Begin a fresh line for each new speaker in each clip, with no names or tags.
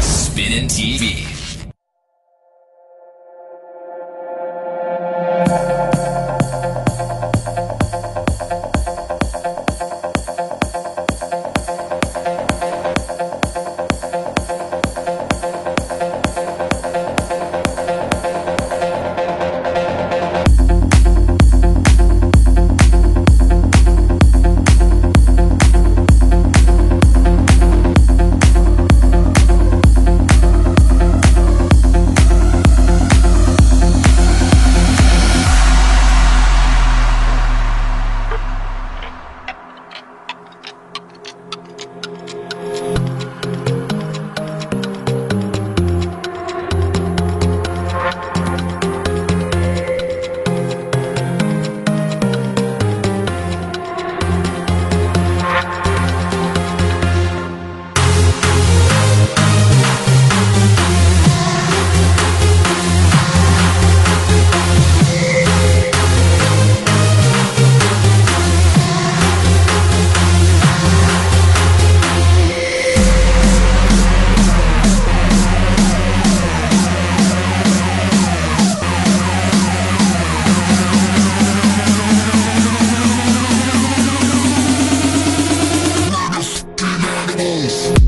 Spinning TV. Spinning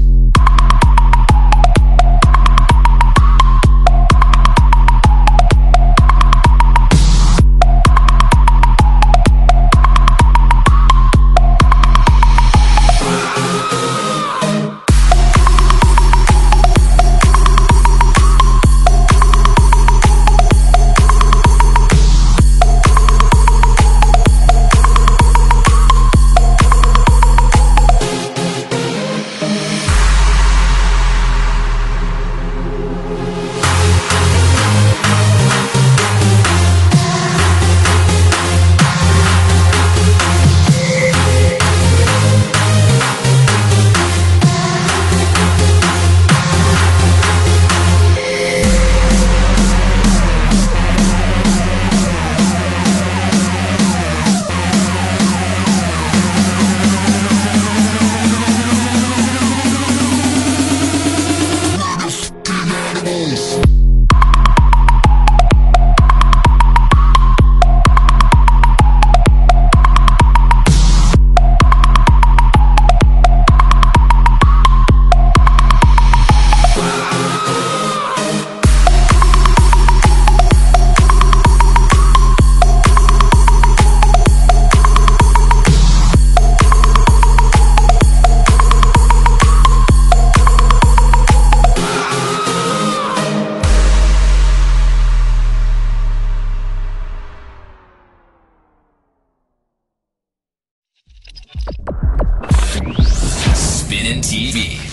TV.